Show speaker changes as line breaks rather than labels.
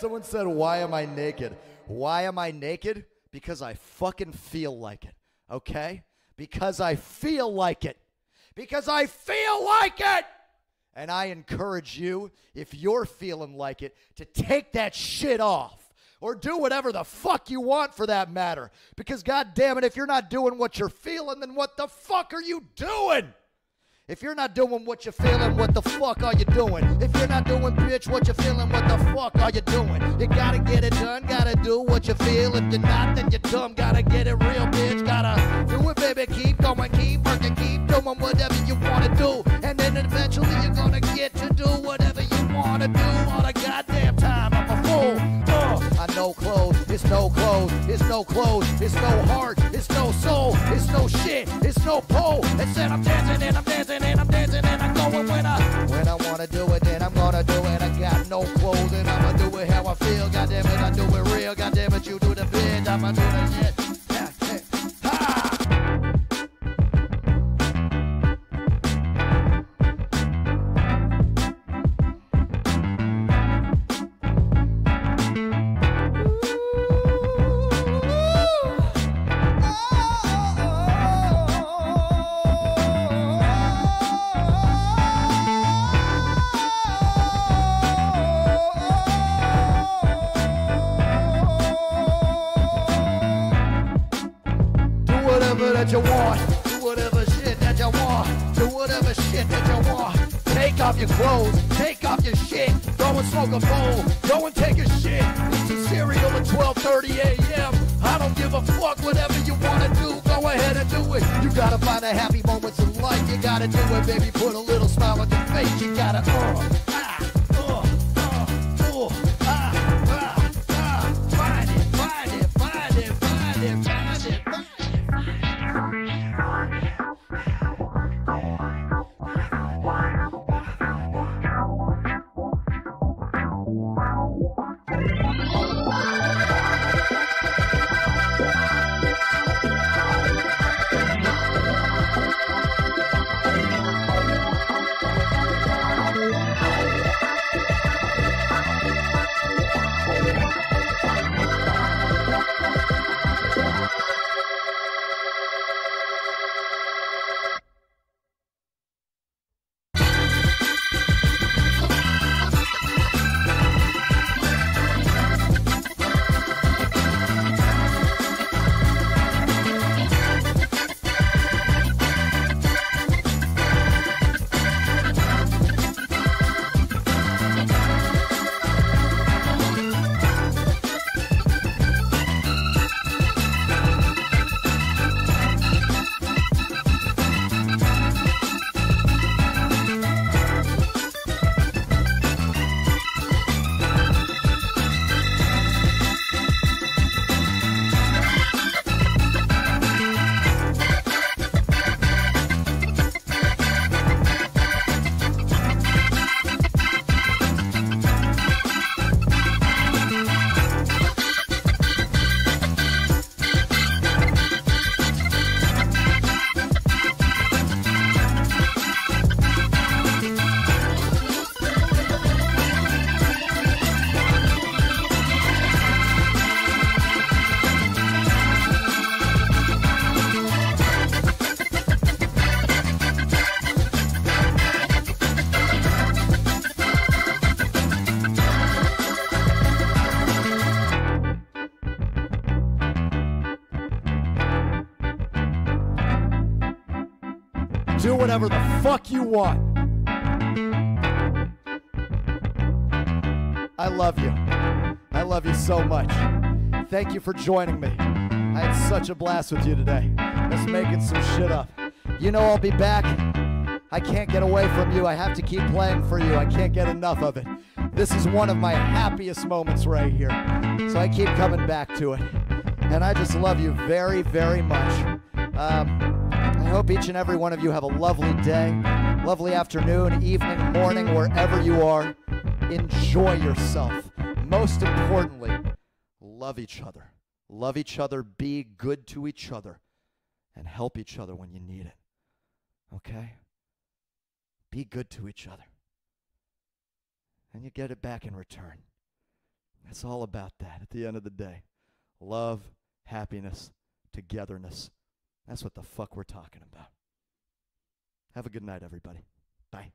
Someone said, Why am I naked? Why am I naked? Because I fucking feel like it, okay? Because I feel like it. Because I feel like it. And I encourage you, if you're feeling like it, to take that shit off or do whatever the fuck you want for that matter. Because, god damn it, if you're not doing what you're feeling, then what the fuck are you doing? If you're not doing what you're feeling, what the fuck are you doing? If you're not doing, bitch, what you're feeling, what the fuck are you doing? You gotta get it done, gotta do what you feel. If you're not, then you're dumb. Gotta get it real, bitch. Gotta do it, baby. Keep going, keep working, keep doing whatever you wanna do. And then eventually you're gonna get I clothes, it's no clothes, it's no clothes, it's no heart, it's no soul, it's no shit, it's no pole. It said I'm dancing and I'm dancing and I'm dancing and I'm going when you want. Do whatever shit that you want. Do whatever shit that you want. Take off your clothes. Take off your shit. Go and smoke a bowl. Go and take a shit. Eat some cereal at 12:30 a.m. I don't give a fuck. Whatever you wanna do, go ahead and do it. You gotta find the happy moments in life. You gotta do it, baby. Put a little smile on your face. You gotta uh, Do whatever the fuck you want. I love you. I love you so much. Thank you for joining me. I had such a blast with you today. Just making some shit up. You know I'll be back. I can't get away from you. I have to keep playing for you. I can't get enough of it. This is one of my happiest moments right here. So I keep coming back to it. And I just love you very, very much. Um, I hope each and every one of you have a lovely day, lovely afternoon, evening, morning, wherever you are. Enjoy yourself. Most importantly, love each other. Love each other, be good to each other, and help each other when you need it. Okay? Be good to each other. And you get it back in return. It's all about that at the end of the day. Love, happiness, togetherness. That's what the fuck we're talking about. Have a good night, everybody. Bye.